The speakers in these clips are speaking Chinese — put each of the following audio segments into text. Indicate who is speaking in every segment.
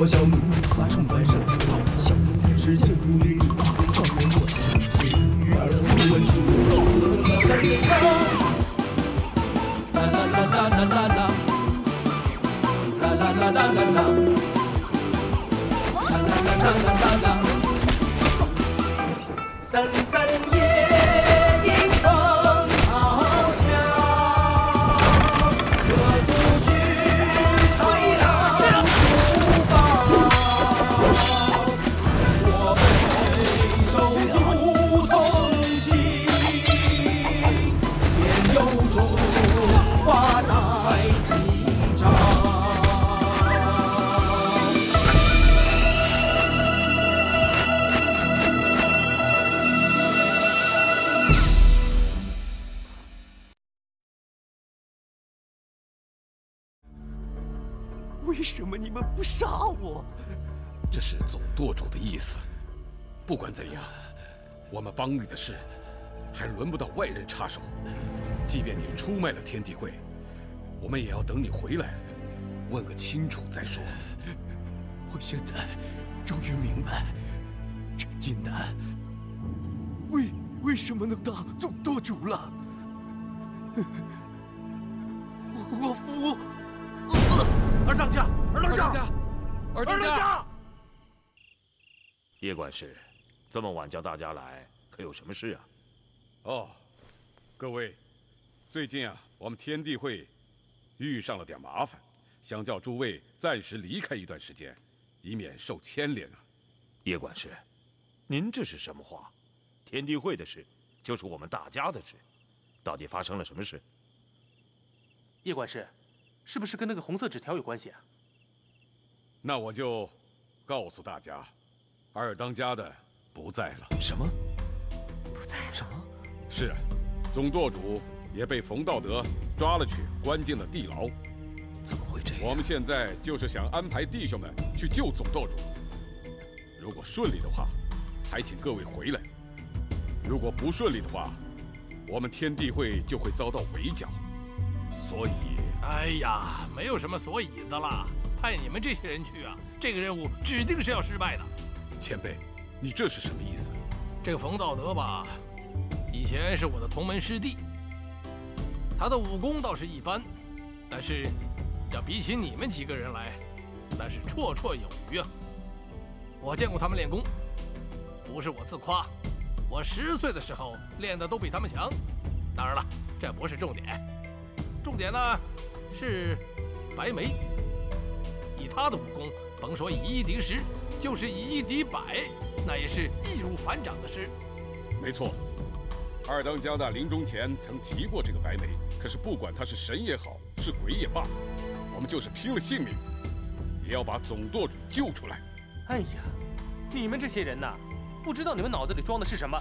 Speaker 1: 我笑怒，发冲冠生死道。笑怒天时千夫与我们
Speaker 2: 帮里的事还轮不到外人插手。即便你出卖了天地会，我们也要等你回来，问个清楚再说。
Speaker 3: 我现在终于明白，这个金南为为什么能当总舵主了。我我服。
Speaker 4: 二当家，二当家，
Speaker 2: 二当家，
Speaker 4: 叶管事，这么晚叫大家来，可有什么事啊？
Speaker 2: 哦，各位，最近啊，我们天地会遇上了点麻烦，想叫诸位暂时离开一段时间，以免受牵连啊。
Speaker 4: 叶管事，您这是什么话？天地会的事，就是我们大家的事，到底发生了什么事？
Speaker 5: 叶管事，是不是跟那个红色纸条有关系啊？
Speaker 2: 那我就告诉大家，二当家的不在了。
Speaker 3: 什么？
Speaker 6: 不在了。
Speaker 3: 什么？
Speaker 2: 是啊，总舵主也被冯道德抓了去，关进了地牢。
Speaker 3: 怎么会这样？
Speaker 2: 我们现在就是想安排弟兄们去救总舵主。如果顺利的话，还请各位回来；如果不顺利的话，我们天地会就会遭到围剿。所以，
Speaker 7: 哎呀，没有什么所以的啦。派你们这些人去啊，这个任务指定是要失败的。
Speaker 2: 前辈，你这是什么意思？
Speaker 7: 这个冯道德吧，以前是我的同门师弟，他的武功倒是一般，但是要比起你们几个人来，那是绰绰有余啊。我见过他们练功，不是我自夸，我十岁的时候练的都比他们强。当然了，这不是重点，重点呢是白眉。以他的武功，甭说以一敌十，就是以一敌百，那也是易如反掌的事。
Speaker 2: 没错，二当家的临终前曾提过这个白眉。可是不管他是神也好，是鬼也罢，我们就是拼了性命，也要把总舵主救出来。
Speaker 5: 哎呀，你们这些人呐，不知道你们脑子里装的是什么。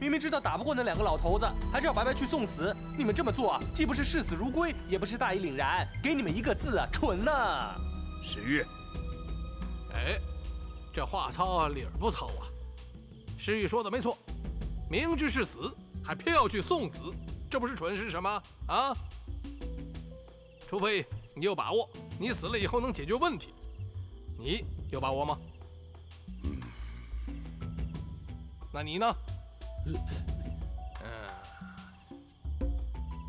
Speaker 5: 明明知道打不过那两个老头子，还是要白白去送死。你们这么做啊，既不是视死如归，也不是大义凛然，给你们一个字啊，蠢呐！
Speaker 4: 石玉，
Speaker 7: 哎，这话糙理儿不糙啊！诗玉说的没错，明知是死，还偏要去送死，这不是蠢是什么啊？除非你有把握，你死了以后能解决问题，你有把握吗？嗯，那你呢？嗯，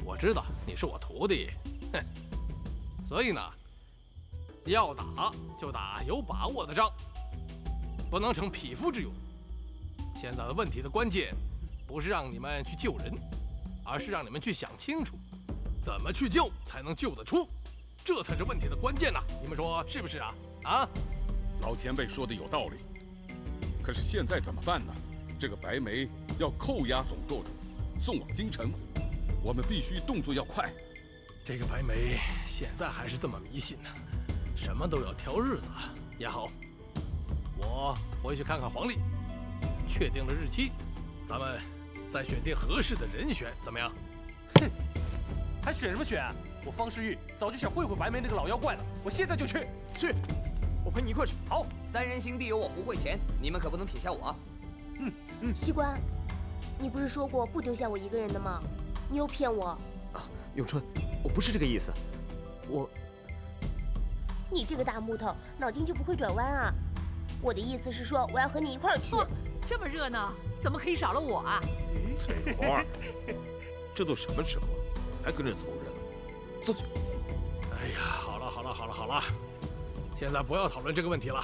Speaker 7: 我知道你是我徒弟，哼，所以呢。要打就打有把握的仗，不能逞匹夫之勇。现在的问题的关键，不是让你们去救人，而是让你们去想清楚，怎么去救才能救得出，这才是问题的关键呐！你们说是不是啊？啊？
Speaker 2: 老前辈说的有道理，可是现在怎么办呢？这个白眉要扣押总舵主，送往京城，我们必须动作要快。
Speaker 7: 这个白眉现在还是这么迷信呢。什么都要挑日子也好，我回去看看黄历，确定了日期，咱们再选定合适的人选，怎么样？
Speaker 5: 哼，还选什么选？我方世玉早就想会会白眉那个老妖怪了，我现在就去。
Speaker 3: 去，我陪你一块去。
Speaker 5: 好，
Speaker 8: 三人行必有我胡慧乾，你们可不能撇下我。
Speaker 5: 嗯嗯。
Speaker 6: 西关，你不是说过不丢下我一个人的吗？你又骗我。
Speaker 3: 啊，咏春，我不是这个意思，我。
Speaker 6: 你这个大木头，脑筋就不会转弯啊！我的意思是说，我要和你一块儿去。
Speaker 9: 这么热闹，怎么可以少了我啊？
Speaker 4: 翠花，这都什么时候了，还跟着凑热闹？坐下。
Speaker 7: 哎呀，好了好了好了好了，现在不要讨论这个问题了。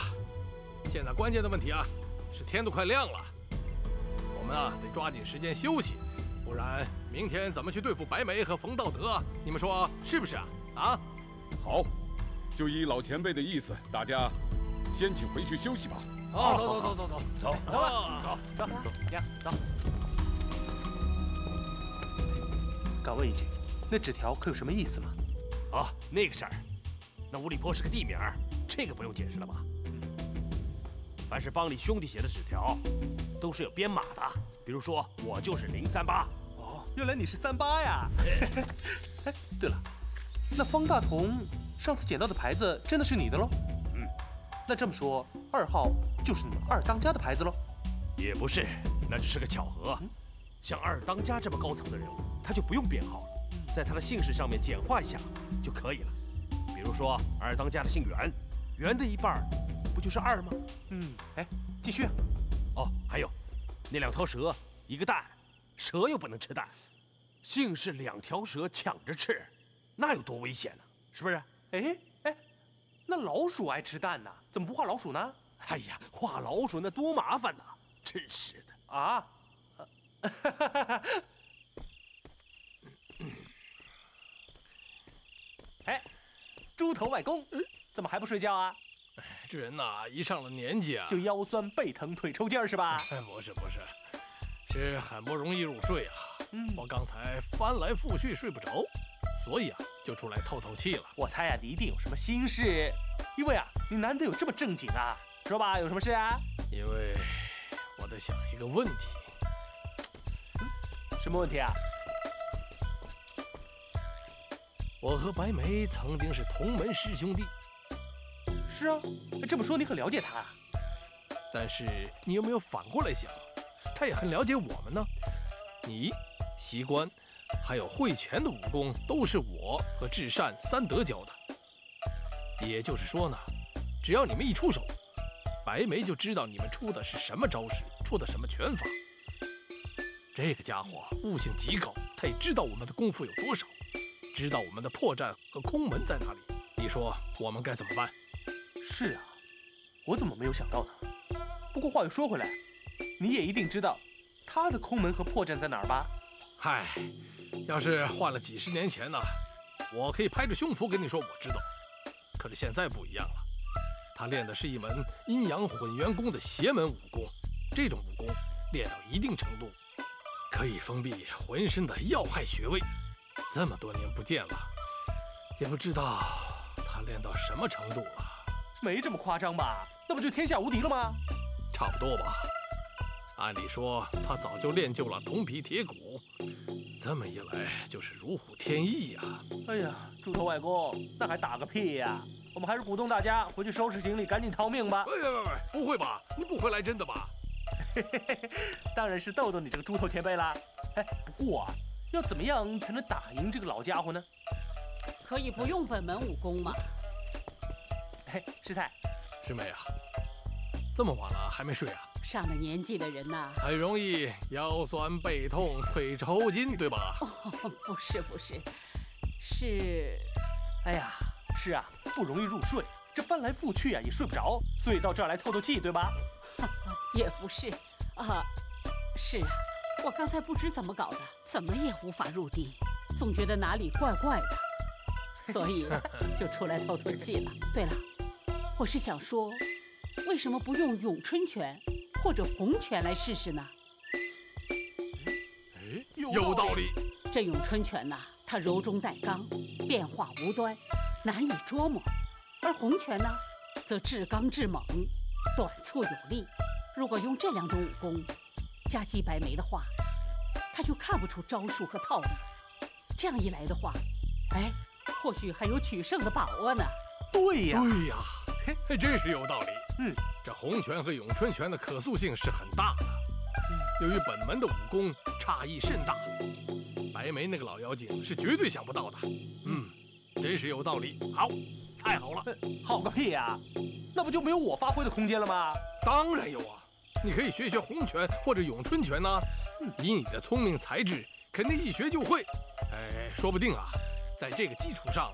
Speaker 7: 现在关键的问题啊，是天都快亮了，我们啊得抓紧时间休息，不然明天怎么去对付白眉和冯道德啊？你们说是不是啊？啊？
Speaker 2: 好，就依老前辈的意思，大家先请回去休息吧。
Speaker 7: 好，走走走走走
Speaker 4: 走
Speaker 7: 走吧，走走走，呀走。
Speaker 5: 敢问一句，那纸条可有什么意思吗？
Speaker 4: 哦，那个事儿，那五里坡是个地名，这个不用解释了吧？凡是帮里兄弟写的纸条，都是有编码的。比如说，我就是零三八。
Speaker 5: 哦，原来你是三八呀！哎，对了，那方大同上次捡到的牌子真的是你的喽？
Speaker 4: 嗯，
Speaker 5: 那这么说，二号就是你们二当家的牌子喽？
Speaker 4: 也不是，那只是个巧合。像二当家这么高层的人物，他就不用编号了，在他的姓氏上面简化一下就可以了。比如说，二当家的姓袁，袁的一半不就是二吗？
Speaker 5: 嗯，哎，继续啊。
Speaker 4: 哦，还有，那两条蛇，一个蛋，蛇又不能吃蛋，姓氏两条蛇抢着吃，那有多危险呢？是不是？
Speaker 5: 哎哎，那老鼠爱吃蛋呐，怎么不画老鼠呢？
Speaker 4: 哎呀，画老鼠那多麻烦呐！真是的
Speaker 5: 啊！哎，猪头外公，怎么还不睡觉啊？
Speaker 7: 哎，这人呐，一上了年纪啊，
Speaker 5: 就腰酸背疼腿抽筋儿是吧？
Speaker 7: 哎，不是不是，是很不容易入睡啊。嗯，我刚才翻来覆去睡不着，所以啊，就出来透透气了。
Speaker 5: 我猜啊，你一定有什么心事，因为啊，你难得有这么正经啊。说吧，有什么事啊？
Speaker 7: 因为我在想一个问题。
Speaker 5: 什么问题啊？
Speaker 7: 我和白眉曾经是同门师兄弟。
Speaker 5: 是啊，这么说你很了解他。
Speaker 7: 啊但是你有没有反过来想，他也很了解我们呢？你、习官，还有慧拳的武功都是我和至善三德教的。也就是说呢，只要你们一出手。白眉就知道你们出的是什么招式，出的什么拳法。这个家伙悟性极高，他也知道我们的功夫有多少，知道我们的破绽和空门在哪里。你说我们该怎么办？
Speaker 5: 是啊，我怎么没有想到呢？不过话又说回来，你也一定知道他的空门和破绽在哪儿吧？
Speaker 7: 嗨，要是换了几十年前呢，我可以拍着胸脯跟你说我知道。可是现在不一样了。他练的是一门阴阳混元功的邪门武功，这种武功练到一定程度，可以封闭浑身的要害穴位。这么多年不见了，也不知道他练到什么程度了。
Speaker 5: 没这么夸张吧？那不就天下无敌了吗？
Speaker 7: 差不多吧。按理说他早就练就了铜皮铁骨，这么一来就是如虎添翼呀。
Speaker 5: 哎呀，猪头外公，那还打个屁呀！我们还是鼓动大家回去收拾行李，赶紧逃命吧！
Speaker 7: 喂喂喂，不会吧？你不会来真的吧？
Speaker 5: 当然是逗逗你这个猪头前辈啦！哎，不过啊，要怎么样才能打赢这个老家伙呢？
Speaker 9: 可以不用本门武功吗？
Speaker 5: 哎，师太，
Speaker 7: 师妹啊，这么晚了还没睡啊？
Speaker 9: 上了年纪的人呐，
Speaker 7: 很容易腰酸背痛、腿抽筋，对吧？
Speaker 9: 哦，不是不是，是，
Speaker 5: 哎呀。是啊，不容易入睡，这翻来覆去啊也睡不着，所以到这儿来透透气，对吧？
Speaker 9: 也不是，啊，是啊，我刚才不知怎么搞的，怎么也无法入定，总觉得哪里怪怪的，所以就出来透透气了。对了，我是想说，为什么不用咏春拳或者洪拳来试试呢？
Speaker 7: 哎，有道理。
Speaker 9: 这咏春拳呐，它柔中带刚，变化无端。难以捉摸，而洪拳呢，则至刚至猛，短促有力。如果用这两种武功夹击白眉的话，他就看不出招数和套路。这样一来的话，哎，或许还有取胜的把握呢。
Speaker 5: 对呀，
Speaker 7: 对呀，嘿，真是有道理。嗯，这洪拳和咏春拳的可塑性是很大的。由于本门的武功差异甚大，白眉那个老妖精是绝对想不到的。嗯。真是有道理。好，太好了。
Speaker 5: 好个屁呀！那不就没有我发挥的空间了吗？
Speaker 7: 当然有啊，你可以学学洪拳或者咏春拳呐。以你的聪明才智，肯定一学就会。哎，说不定啊，在这个基础上，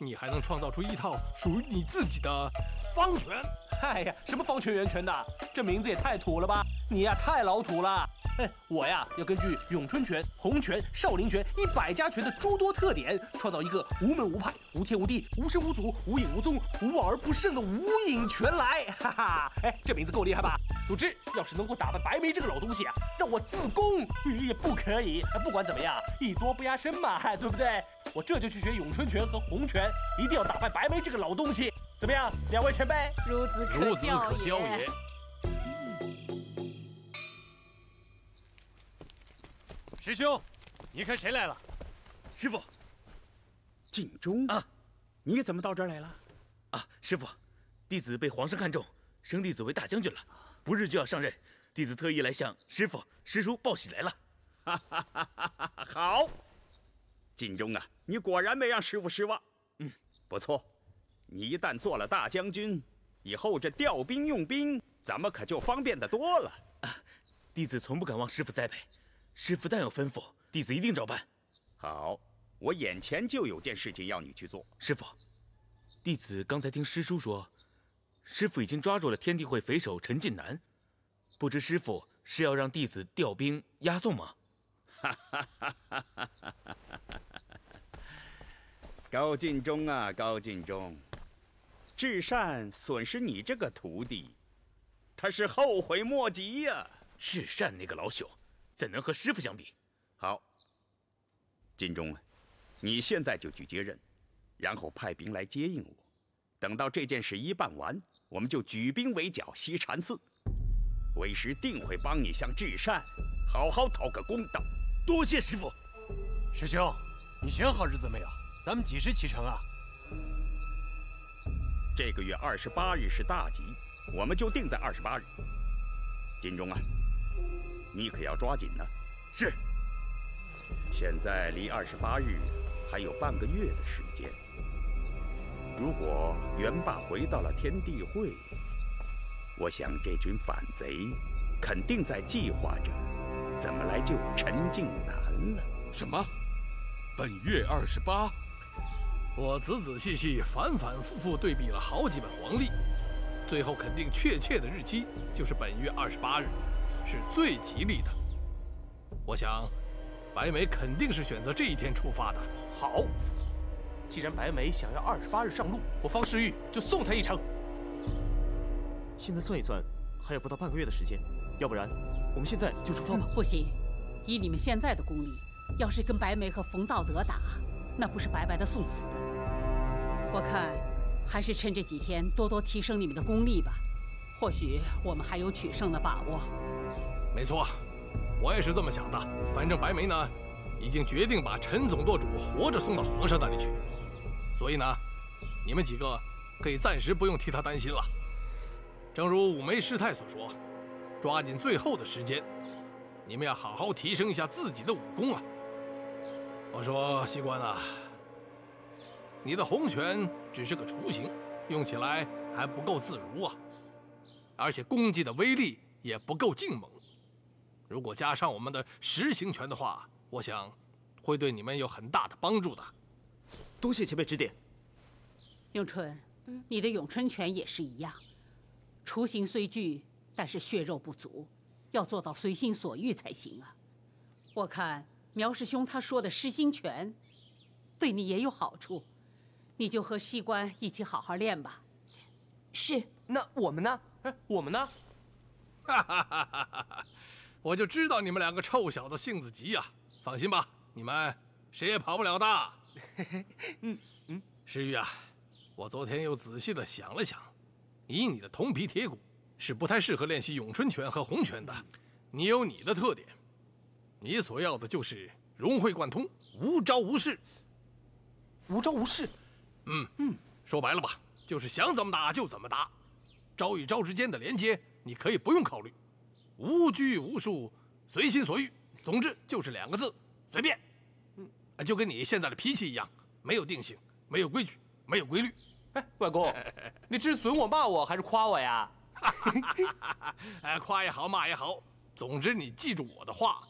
Speaker 7: 你还能创造出一套属于你自己的方拳。
Speaker 5: 哎呀，什么方拳圆拳的，这名字也太土了吧！你呀，太老土了。哎，我呀要根据咏春拳、洪拳、少林拳一百家拳的诸多特点，创造一个无门无派、无天无地、无师无祖、无影无踪、无往而不胜的无影拳来！哈哈，哎，这名字够厉害吧？总之要是能够打败白眉这个老东西啊，让我自宫也不可以。不管怎么样，艺多不压身嘛，对不对？我这就去学咏春拳和洪拳，一定要打败白眉这个老东西。怎么样，两位前辈？
Speaker 9: 孺子
Speaker 7: 孺子可教也。
Speaker 4: 师兄，你看谁来了？
Speaker 10: 师傅，晋中
Speaker 4: 啊，
Speaker 10: 你怎么到这儿来了？啊，师傅，弟子被皇上看中，升弟子为大将军了，不日就要上任，弟子特意来向师傅、师叔报喜来了。
Speaker 11: 哈哈哈哈哈！好，晋中啊，你果然没让师傅失望。
Speaker 10: 嗯，
Speaker 11: 不错，你一旦做了大将军，以后这调兵用兵，咱们可就方便的多了。
Speaker 10: 啊，弟子从不敢忘师傅栽培。师傅但有吩咐，弟子一定照办。
Speaker 11: 好，我眼前就有件事情要你去做。
Speaker 10: 师傅，弟子刚才听师叔说，师傅已经抓住了天地会匪首陈近南，不知师傅是要让弟子调兵押送吗？哈哈哈哈哈哈！
Speaker 11: 高进忠啊，高进忠，至善损失你这个徒弟，他是后悔莫及呀。
Speaker 10: 至善那个老朽。怎能和师傅相比？
Speaker 11: 好，金钟啊，你现在就去接任，然后派兵来接应我。等到这件事一办完，我们就举兵围剿西禅寺。为师定会帮你向至善好好讨个公道。
Speaker 10: 多谢师傅。
Speaker 4: 师兄，你选好日子没有？咱们几时启程啊？
Speaker 11: 这个月二十八日是大吉，我们就定在二十八日。金钟啊。你可要抓紧呢。
Speaker 10: 是。
Speaker 11: 现在离二十八日还有半个月的时间。如果元霸回到了天地会，我想这群反贼肯定在计划着怎么来救陈静南了。
Speaker 2: 什么？本月二十八？
Speaker 7: 我仔仔细细、反反复复对比了好几本黄历，最后肯定确切的日期就是本月二十八日。是最吉利的。我想，白眉肯定是选择这一天出发的。
Speaker 5: 好，既然白眉想要二十八日上路，我方世玉就送他一程。
Speaker 12: 现在算一算，还有不到半个月的时间。要不然，我们现在就出发吧。
Speaker 9: 不行，以你们现在的功力，要是跟白眉和冯道德打，那不是白白的送死。我看，还是趁这几天多多提升你们的功力吧。或许我们还有取胜的把握。
Speaker 7: 没错，我也是这么想的。反正白眉呢，已经决定把陈总舵主活着送到皇上那里去，所以呢，你们几个可以暂时不用替他担心了。正如五眉师太所说，抓紧最后的时间，你们要好好提升一下自己的武功啊。我说西关啊，你的洪拳只是个雏形，用起来还不够自如啊，而且攻击的威力也不够劲猛。如果加上我们的实行拳的话，我想会对你们有很大的帮助的。
Speaker 12: 多谢前辈指点。
Speaker 9: 咏春，你的咏春拳也是一样，雏形虽具，但是血肉不足，要做到随心所欲才行啊。我看苗师兄他说的失心拳，对你也有好处，你就和西关一起好好练吧。
Speaker 8: 是。
Speaker 5: 那我们呢？我们呢？
Speaker 7: 哈哈哈哈哈哈！我就知道你们两个臭小子性子急呀！放心吧，你们谁也跑不了的。嗯嗯，石玉啊，我昨天又仔细的想了想，以你的铜皮铁骨，是不太适合练习咏春拳和洪拳的。你有你的特点，你所要的就是融会贯通，无招无式。
Speaker 5: 无招无式？
Speaker 7: 嗯嗯，说白了吧，就是想怎么打就怎么打，招与招之间的连接，你可以不用考虑。无拘无束，随心所欲，总之就是两个字：随便。嗯，就跟你现在的脾气一样，没有定性，没有规矩，没有规律。
Speaker 5: 哎，外公，你这是损我、骂我还是夸我呀？
Speaker 7: 哎，夸也好，骂也好，总之你记住我的话，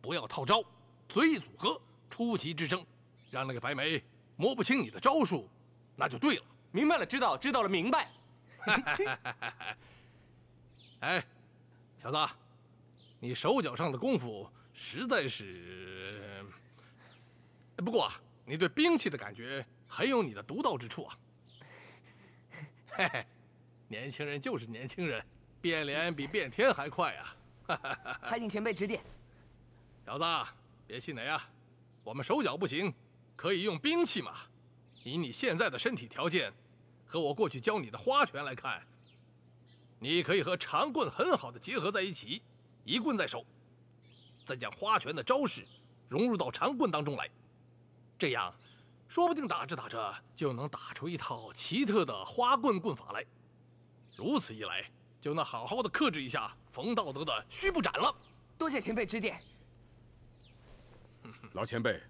Speaker 7: 不要套招，随意组合，出奇制胜，让那个白眉摸不清你的招数，那就对了。
Speaker 5: 明白了，知道，知道了，明白。
Speaker 7: 哎，小子，你手脚上的功夫实在是……不过啊，你对兵器的感觉很有你的独到之处啊。嘿嘿，年轻人就是年轻人，变脸比变天还快啊！
Speaker 8: 还请前辈指点。
Speaker 7: 小子，别气馁啊！我们手脚不行，可以用兵器嘛。以你现在的身体条件，和我过去教你的花拳来看，你可以和长棍很好的结合在一起，一棍在手，再将花拳的招式融入到长棍当中来，这样，说不定打着打着就能打出一套奇特的花棍棍法来。如此一来，就能好好的克制一下冯道德的虚不斩了。
Speaker 8: 多谢前辈指点。
Speaker 2: 老前辈，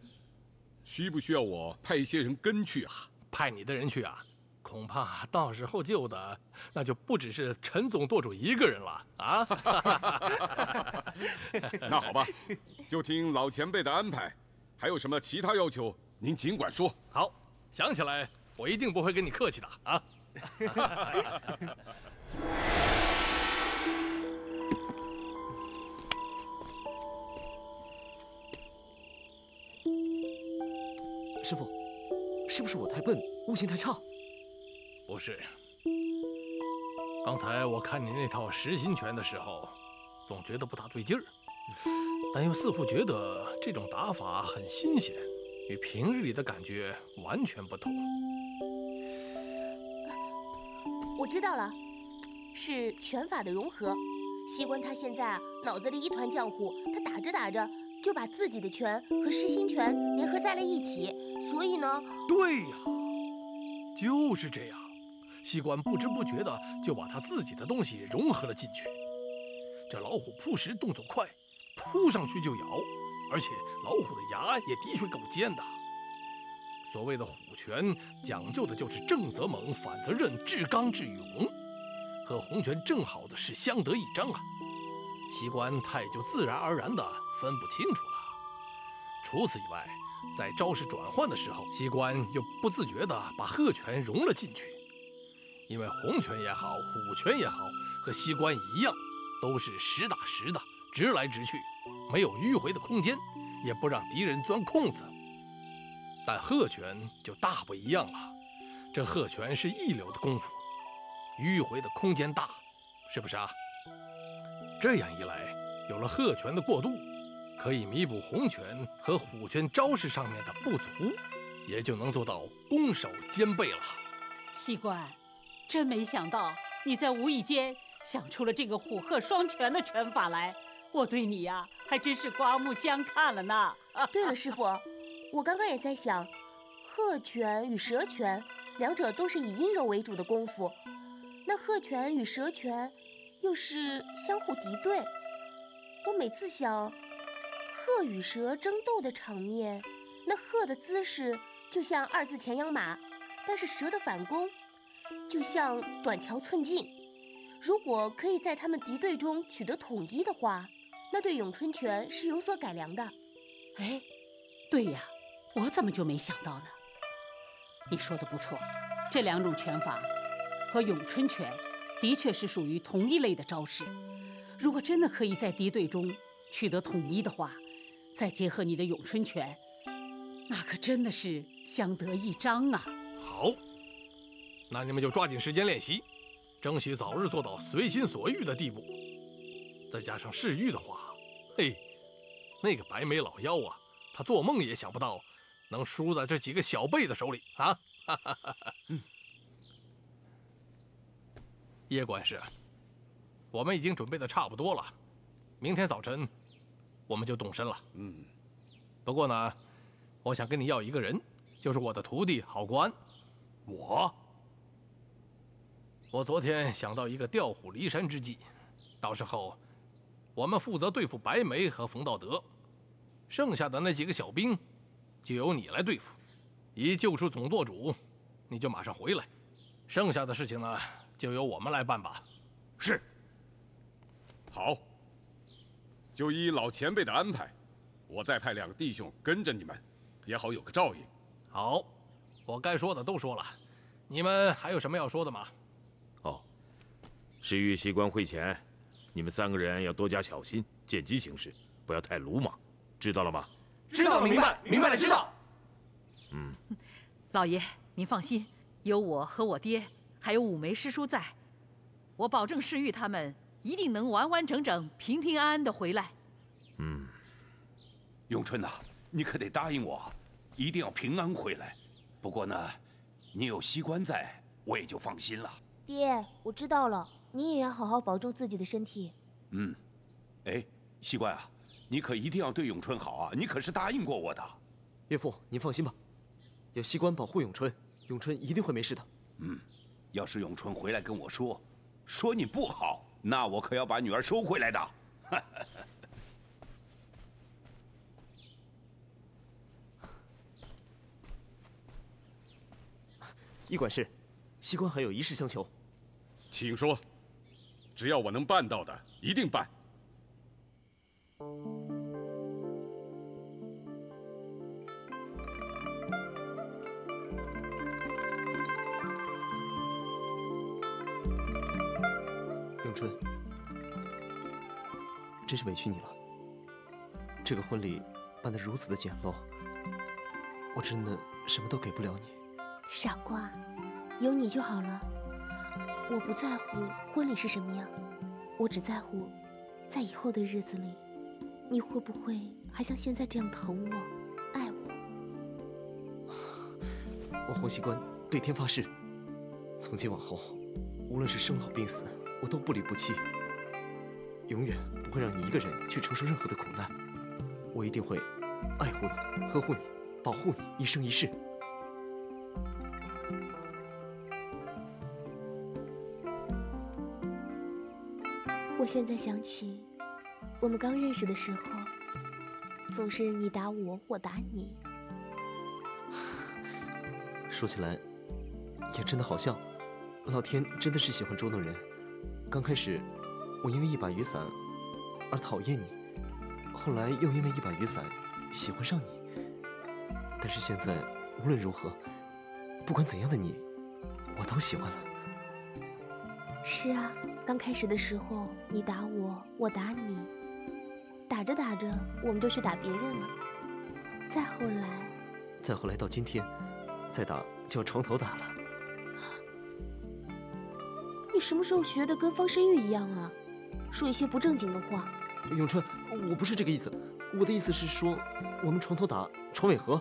Speaker 2: 需不需要我派一些人跟去啊？
Speaker 7: 派你的人去啊，恐怕到时候救的那就不只是陈总舵主一个人了啊！
Speaker 2: 那好吧，就听老前辈的安排。还有什么其他要求，您尽管说。
Speaker 7: 好，想起来我一定不会跟你客气的啊！
Speaker 12: 师傅，是不是我太笨，悟性太差？
Speaker 7: 不是。刚才我看你那套实心拳的时候，总觉得不大对劲儿，但又似乎觉得这种打法很新鲜，与平日里的感觉完全不同。
Speaker 6: 我知道了，是拳法的融合。西关他现在啊，脑子里一团浆糊，他打着打着就把自己的拳和实心拳联合在了一起，所以呢，
Speaker 7: 对呀，就是这样。西关不知不觉的就把他自己的东西融合了进去。这老虎扑食动作快，扑上去就咬，而且老虎的牙也的确够尖的。所谓的虎拳，讲究的就是正则猛，反则韧，至刚至勇，和红拳正好的是相得益彰啊。西关他也就自然而然的分不清楚了。除此以外，在招式转换的时候，西关又不自觉的把鹤拳融了进去。因为红拳也好，虎拳也好，和西关一样，都是实打实的，直来直去，没有迂回的空间，也不让敌人钻空子。但鹤拳就大不一样了，这鹤拳是一流的功夫，迂回的空间大，是不是啊？这样一来，有了鹤拳的过渡，可以弥补红拳和虎拳招式上面的不足，也就能做到攻守兼备了。
Speaker 9: 西关，真没想到你在无意间想出了这个虎鹤双全的拳法来，我对你呀、还真是刮目相看了呢。
Speaker 6: 对了，师傅，我刚刚也在想，鹤拳与蛇拳两者都是以阴柔为主的功夫，那鹤拳与蛇拳又是相互敌对。我每次想鹤与蛇争斗的场面，那鹤的姿势就像二字前仰马，但是蛇的反攻就像短桥寸进。如果可以在他们敌对中取得统一的话，那对咏春拳是有所改良的。
Speaker 9: 哎，对呀，我怎么就没想到呢？你说的不错，这两种拳法和咏春拳的确是属于同一类的招式。如果真的可以在敌对中取得统一的话，再结合你的咏春拳，那可真的是相得益彰啊！
Speaker 7: 好，那你们就抓紧时间练习，争取早日做到随心所欲的地步。再加上世玉的话，嘿，那个白眉老妖啊，他做梦也想不到能输在这几个小辈的手里啊！哈哈哈哈嗯，叶管事，我们已经准备的差不多了，明天早晨我们就动身了。
Speaker 2: 嗯，
Speaker 7: 不过呢，我想跟你要一个人，就是我的徒弟郝国安。
Speaker 2: 我，
Speaker 7: 我昨天想到一个调虎离山之计，到时候我们负责对付白眉和冯道德，剩下的那几个小兵就由你来对付。一救出总舵主，你就马上回来，剩下的事情呢，就由我们来办吧。
Speaker 2: 是。好，就依老前辈的安排，我再派两个弟兄跟着你们，也好有个照应。
Speaker 7: 好，我该说的都说了，你们还有什么要说的吗？
Speaker 13: 哦，石玉西关会前，你们三个人要多加小心，见机行事，不要太鲁莽，知道了吗？
Speaker 8: 知道了，明白，明白了，知道。
Speaker 13: 嗯，
Speaker 14: 老爷，您放心，有我和我爹，还有五梅师叔在，我保证世玉他们。一定能完完整整、平平安安的回来。
Speaker 11: 嗯，永春呐，你可得答应我，一定要平安回来。不过呢，你有西关在，我也就放心了。
Speaker 6: 爹，我知道了，你也要好好保重自己的身体。
Speaker 11: 嗯，哎，西关啊，你可一定要对咏春好啊！你可是答应过我的。
Speaker 12: 岳父，您放心吧，有西关保护咏春，咏春一定会没事的。
Speaker 11: 嗯，要是咏春回来跟我说，说你不好。那我可要把女儿收回来的。
Speaker 12: 医管事，西关还有一事相求，
Speaker 2: 请说。只要我能办到的，一定办。
Speaker 12: 春，真是委屈你了。这个婚礼办得如此的简陋，我真的什么都给不了你。
Speaker 6: 傻瓜，有你就好了。我不在乎婚礼是什么样，我只在乎，在以后的日子里，你会不会还像现在这样疼我、爱我？
Speaker 12: 我洪熙官对天发誓，从今往后，无论是生老病死。我都不离不弃，永远不会让你一个人去承受任何的苦难。我一定会爱护你、呵护你、保护你一生一世。
Speaker 6: 我现在想起，我们刚认识的时候，总是你打我，我打你。
Speaker 12: 说起来，也真的好笑，老天真的是喜欢捉弄人。刚开始，我因为一把雨伞而讨厌你，后来又因为一把雨伞喜欢上你。但是现在，无论如何，不管怎样的你，我都喜欢了。
Speaker 6: 是啊，刚开始的时候，你打我，我打你，打着打着，我们就去打别人了。再后来，
Speaker 12: 再后来到今天，再打就要床头打了。
Speaker 6: 你什么时候学的跟方世玉一样啊？说一些不正经的话。
Speaker 12: 咏春，我不是这个意思，我的意思是说，我们床头打，床尾和。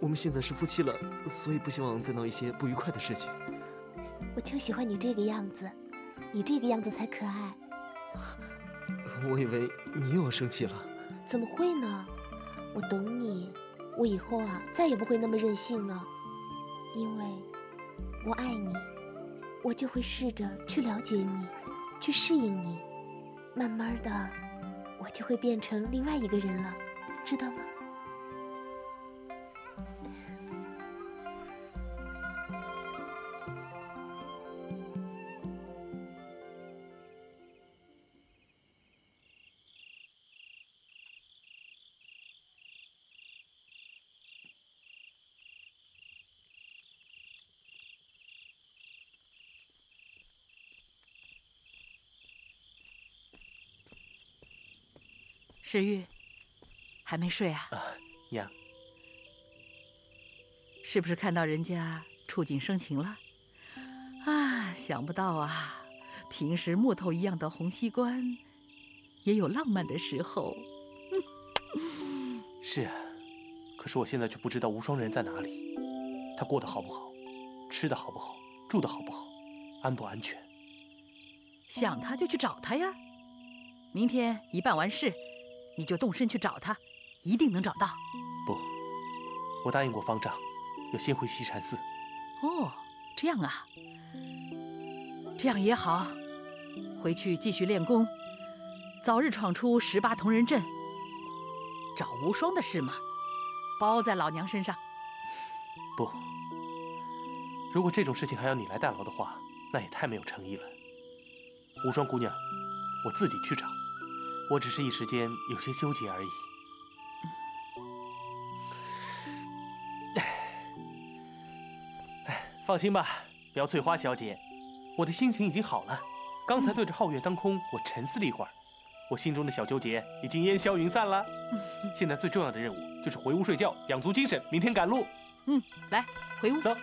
Speaker 12: 我们现在是夫妻了，所以不希望再闹一些不愉快的事情。
Speaker 6: 我就喜欢你这个样子，你这个样子才可爱。
Speaker 12: 我以为你又要生气了。
Speaker 6: 怎么会呢？我懂你，我以后啊再也不会那么任性了，因为我爱你。我就会试着去了解你，去适应你，慢慢的，我就会变成另外一个人了，知道吗？
Speaker 14: 石玉，还没睡啊？
Speaker 5: 啊，娘。
Speaker 14: 是不是看到人家触景生情了？啊，想不到啊，平时木头一样的洪熙官，也有浪漫的时候。
Speaker 5: 是啊，可是我现在却不知道无双人在哪里，他过得好不好，吃的好不好，住的好不好，安不安全？
Speaker 14: 想他就去找他呀。明天一办完事。你就动身去找他，一定能找到。
Speaker 5: 不，我答应过方丈，要先回西禅寺。
Speaker 14: 哦，这样啊，这样也好，回去继续练功，早日闯出十八铜人阵。找无双的事嘛，包在老娘身上。
Speaker 5: 不，如果这种事情还要你来代劳的话，那也太没有诚意了。无双姑娘，我自己去找。我只是一时间有些纠结而已。哎，放心吧，苗翠花小姐，我的心情已经好了。刚才对着皓月当空，我沉思了一会儿，我心中的小纠结已经烟消云散了。现在最重要的任务就是回屋睡觉，养足精神，明天赶路。
Speaker 14: 嗯，来回屋
Speaker 5: 走。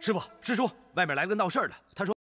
Speaker 15: 师傅，师叔，外面来个闹事儿的，他说。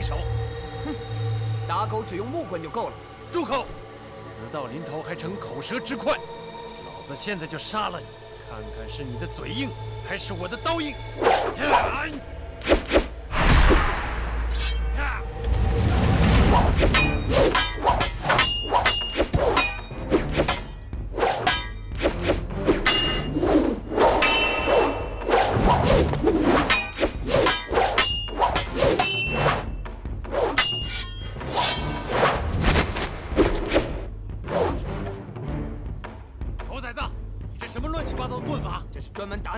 Speaker 7: 对手。
Speaker 8: 哼，打狗只用木棍就够了。
Speaker 7: 住口！死到临头还逞口舌之快，老子现在就杀了你，看看是你的嘴硬，还是我的刀硬。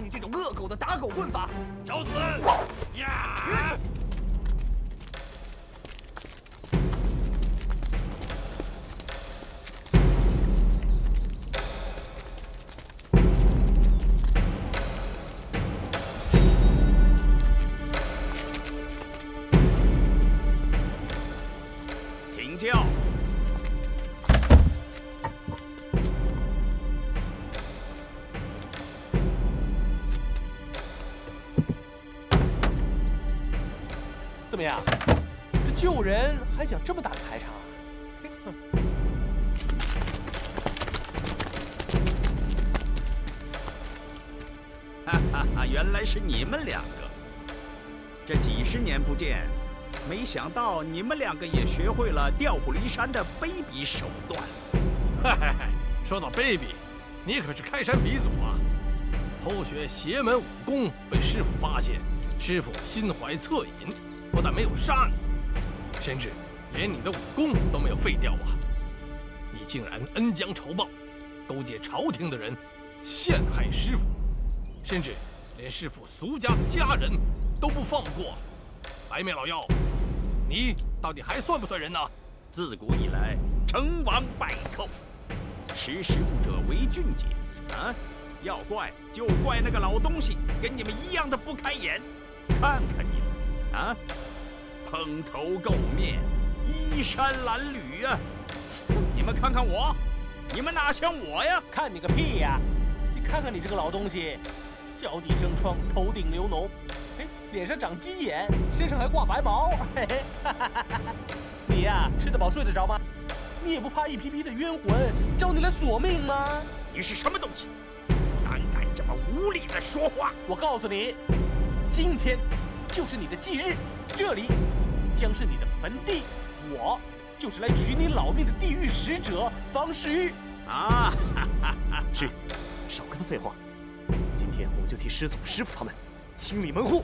Speaker 11: 你这种恶狗的打狗棍法。找死！呀！想到你们两个也学会了调虎离山的卑鄙手段。
Speaker 7: 嗨嗨嗨！说到卑鄙，你可是开山鼻祖啊！偷学邪门武功被师傅发现，师傅心怀恻隐，不但没有杀你，甚至……连你的武功都没有废掉啊！你竟然恩将仇报，勾结朝廷的人陷害师傅，甚至连师傅俗家的家人都不放过。白面老妖，你到底还算不算人呢？
Speaker 11: 自古以来，成王败寇，识时务者为俊杰。啊，要怪就怪那个老东西，跟你们一样的不开眼。看看你们，啊，蓬头垢面。衣衫褴褛呀！你们看看我，你们哪像我呀？
Speaker 5: 看你个屁呀！你看看你这个老东西，脚底生疮，头顶流脓，脸上长鸡眼，身上还挂白毛。嘿嘿，你呀，吃得饱睡得着吗？你也不怕一批批的冤魂找你来索命吗？
Speaker 11: 你是什么东西？胆敢这么无无礼的说话！
Speaker 5: 我告诉你，今天就是你的忌日，这里将是你的坟地，我就是来取你老命的地狱使者方世玉。
Speaker 11: 啊！
Speaker 12: 是，少跟他废话。今天我们就替师祖师傅他们清理门户。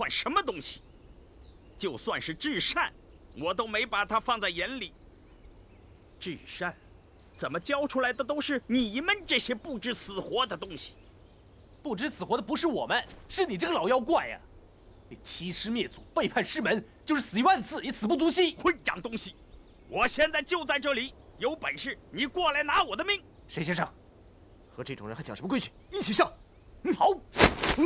Speaker 11: 算什么东西？就算是至善，我都没把他放在眼里。至善，怎么教出来的都是你们这些不知死活的东西？
Speaker 5: 不知死活的不是我们，是你这个老妖怪呀！你欺师灭祖，背叛师门，就是死一万次也死不足惜。
Speaker 11: 混账东西！我现在就在这里，有本事你过来拿我的命！
Speaker 5: 谁先生？
Speaker 12: 和这种人还讲什么规矩？一起上！
Speaker 5: 好。
Speaker 11: 你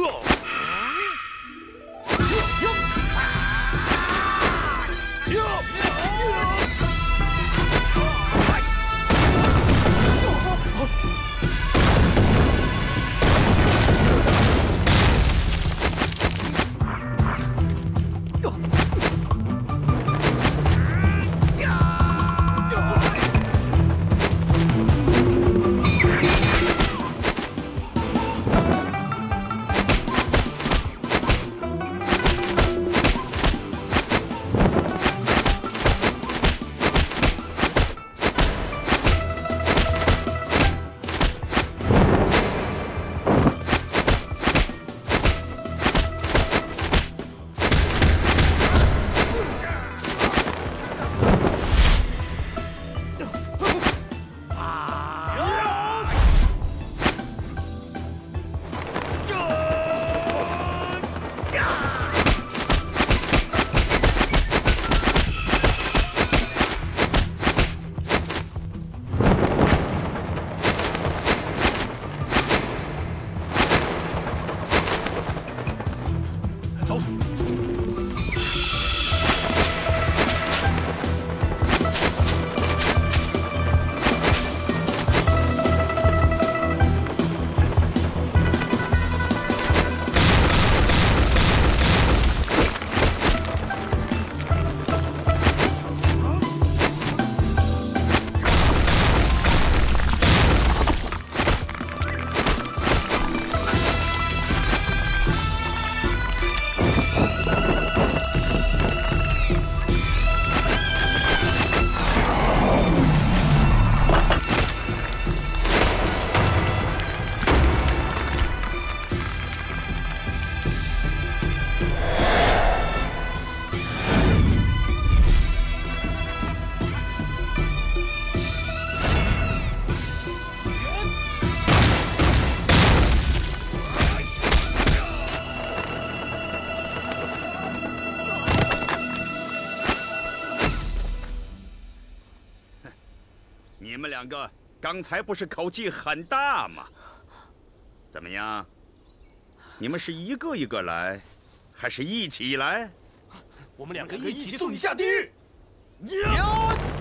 Speaker 11: 刚才不是口气很大吗？怎么样？你们是一个一个来，还是一起来？
Speaker 5: 我们两个一起送你下地狱！
Speaker 7: 废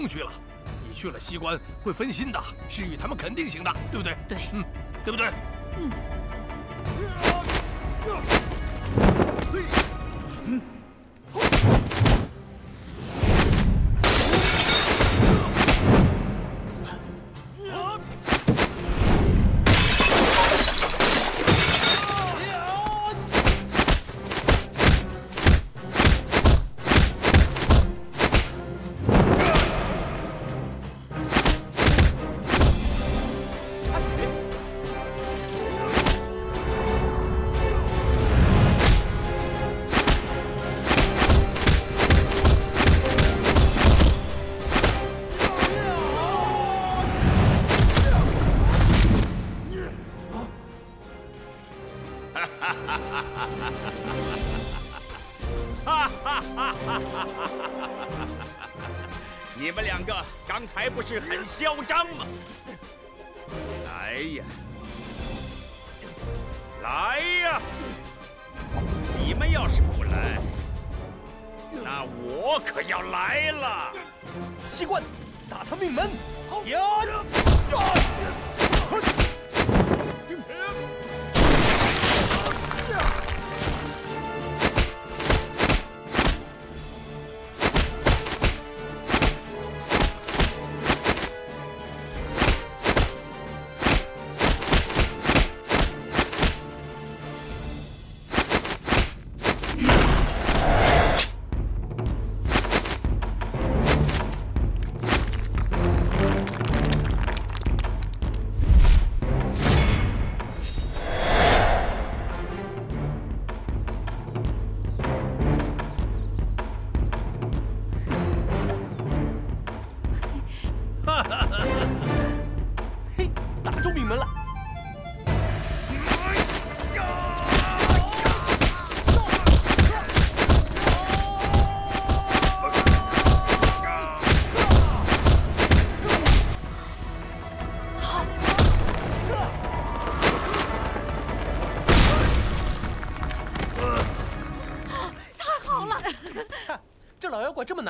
Speaker 7: 用去了，你去了西关会分心的。诗雨他们肯定行的，对不对？
Speaker 9: 对，
Speaker 7: 嗯，对不对？
Speaker 5: Xiao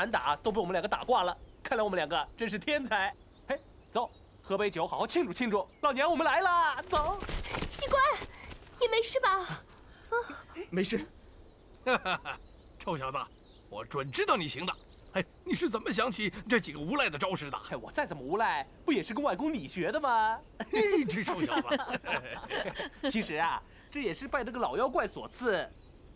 Speaker 5: 难打，都被我们两个打挂了。看来我们两个真是天才。嘿，走，喝杯酒，好好庆祝庆祝。老娘，我们来了，走。
Speaker 6: 西关，你没事吧？
Speaker 15: 啊没事。
Speaker 7: 臭小子，我准知道你行的。哎，你是怎么想起这几个无赖的招式的？
Speaker 5: 哎，我再怎么无赖，不也是跟外公你学的吗？
Speaker 7: 嘿，这臭小子！
Speaker 5: 其实啊，这也是拜那个老妖怪所赐。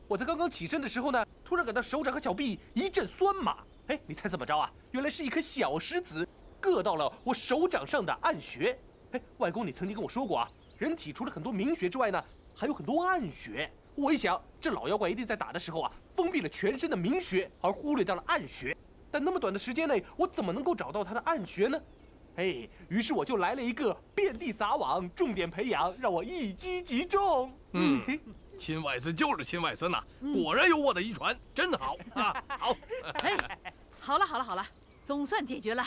Speaker 5: 我在刚刚起身的时候呢，突然感到手掌和小臂一阵酸麻。哎，你猜怎么着啊？原来是一颗小石子硌到了我手掌上的暗穴。哎，外公，你曾经跟我说过啊，人体除了很多明穴之外呢，还有很多暗穴。我一想，这老妖怪一定在打的时候啊，封闭了全身的明穴，而忽略掉了暗穴。但那么短的时间内，我怎么能够找到他的暗穴呢？哎，于是我就来了一个遍地撒网，重点培养，让我一击即中。
Speaker 7: 嗯，亲外孙就是亲外孙呐，果然有我的遗传，真好啊！好，
Speaker 14: 哎，好了好了好了，总算解决了，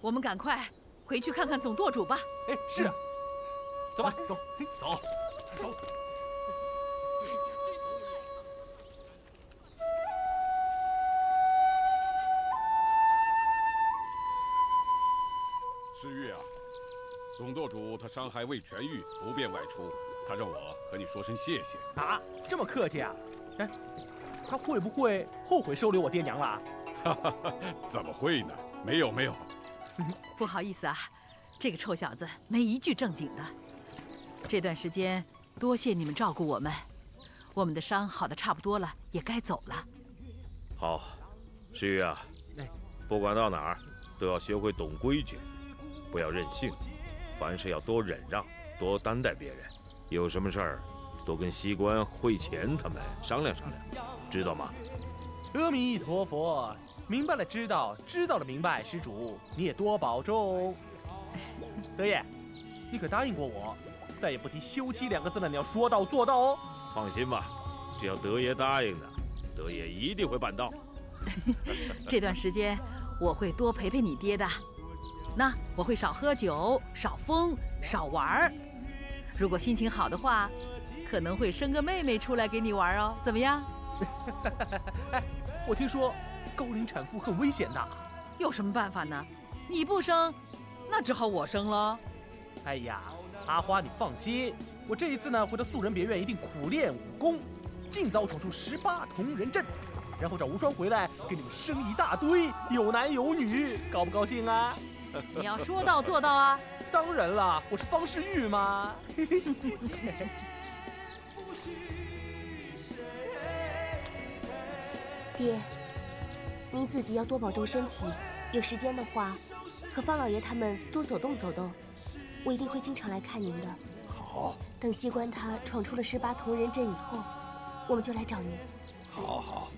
Speaker 14: 我们赶快回去看看总舵主吧。
Speaker 5: 哎，是啊，走吧，
Speaker 7: 走走走。
Speaker 2: 诗玉啊，总舵主他伤还未痊愈，不便外出，他让我和你说声谢谢。
Speaker 5: 啊，这么客气啊？哎，他会不会后悔收留我爹娘了？
Speaker 2: 哈哈哈，怎么会呢？没有没有。
Speaker 14: 不好意思啊，这个臭小子没一句正经的。这段时间多谢你们照顾我们，我们的伤好的差不多了，也该走了。
Speaker 13: 好，诗玉啊，不管到哪儿都要学会懂规矩，不要任性，凡事要多忍让，多担待别人。有什么事儿，多跟西关、会前他们商量商量，知道吗？
Speaker 5: 阿弥陀佛，明白了，知道，知道了，明白。施主，你也多保重。德爷，你可答应过我，再也不提休妻两个字了，你要说到做到哦。
Speaker 13: 放心吧，只要德爷答应的，德爷一定会办到。
Speaker 14: 这段时间我会多陪陪你爹的。那我会少喝酒，少疯，少玩儿。如果心情好的话，可能会生个妹妹出来给你玩哦，怎么样？
Speaker 5: 哎，我听说高龄产妇很危险的。
Speaker 14: 有什么办法呢？你不生，那只好我生了。
Speaker 5: 哎呀，阿花，你放心，我这一次呢回到素人别院，一定苦练武功，尽早闯出十八铜人阵，然后找无双回来给你们生一大堆，有男有女，高不高兴啊？
Speaker 14: 你要说到做到啊！
Speaker 5: 当然了，我是方世玉嘛。
Speaker 6: 爹，您自己要多保重身体。有时间的话，和方老爷他们多走动走动。我一定会经常来看您的。
Speaker 2: 好。
Speaker 6: 等西关他闯出了十八铜人阵以后，我们就来找您。
Speaker 2: 好好。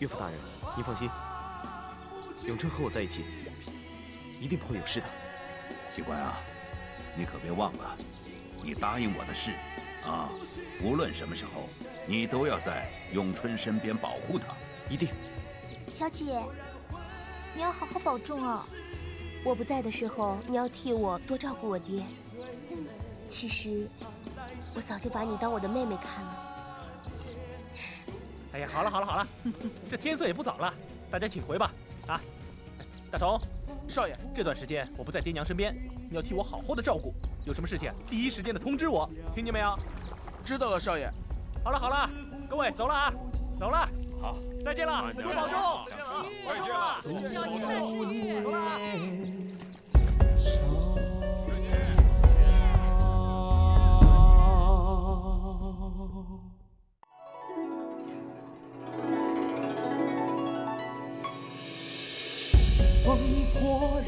Speaker 12: 岳父大人，您放心，永春和我在一起，一定不会有事的。
Speaker 16: 西关啊，你可别忘了，你答应我的事啊！无论什么时候，你都要在永春身边保护他。
Speaker 12: 一定。
Speaker 6: 小姐，你要好好保重哦。我不在的时候，你要替我多照顾我爹。其实，我早就把你当我的妹妹看了。
Speaker 5: 哎呀，好了好了好了，这天色也不早了，大家请回吧。啊，大同，
Speaker 15: 少爷，
Speaker 5: 这段时间我不在爹娘身边，你要替我好好的照顾。有什么事情，第一时间的通知我，听见没有？
Speaker 15: 知道了，少爷。
Speaker 5: 好了好了，各位走了啊，走了。
Speaker 2: 好，
Speaker 5: 再见了，多保重。
Speaker 2: 再见了，
Speaker 14: 小心看事业。
Speaker 5: 走了。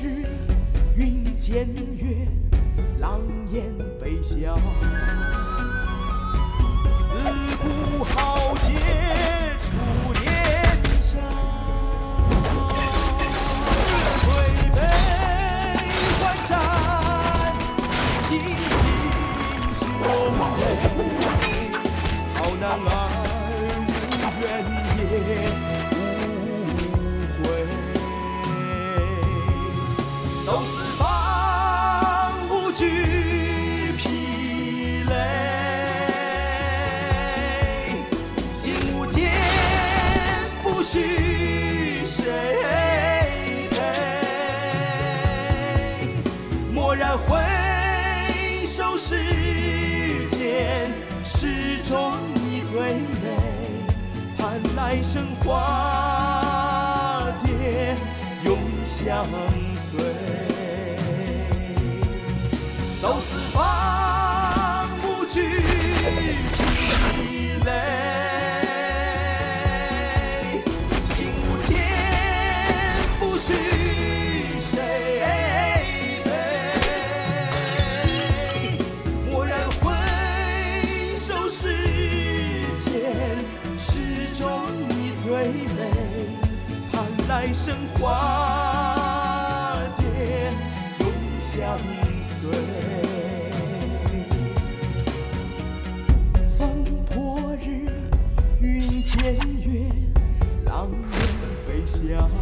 Speaker 1: 日，云间月，狼烟北啸。自古豪杰出年少，推杯换盏，饮英雄泪。好男儿无怨也走四方无惧疲累，心无坚不许谁陪。蓦然回首，世间始终你最美。盼来生化蝶永相醉。走四方不惧疲累，心无坚不许谁陪。蓦然回首，世间始终你最美。盼来生化蝶永相随。风破日，云间月，狼烟北啸。